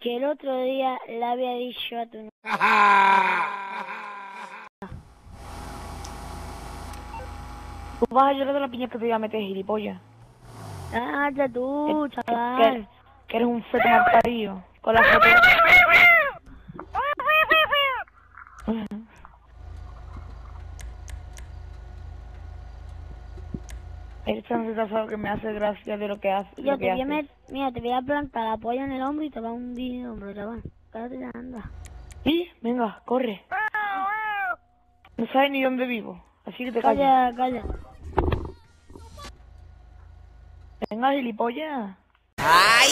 Que el otro día le había dicho a tu Tú vas a llorar de la piña que te voy a meter, gilipollas. Cállate tú, Que- que, chaval. que eres un feto mal parido. Con la foto. El francés que me hace gracia de lo que hace. Yo lo te que voy a met- mira, te voy a plantar la polla en el hombro y te va a hundir el hombro, chaval. Cállate ya, anda. Y, venga, corre. No sabes ni dónde vivo, así que te callas. Calla, calla. Venga, gilipollas. ¡Ay!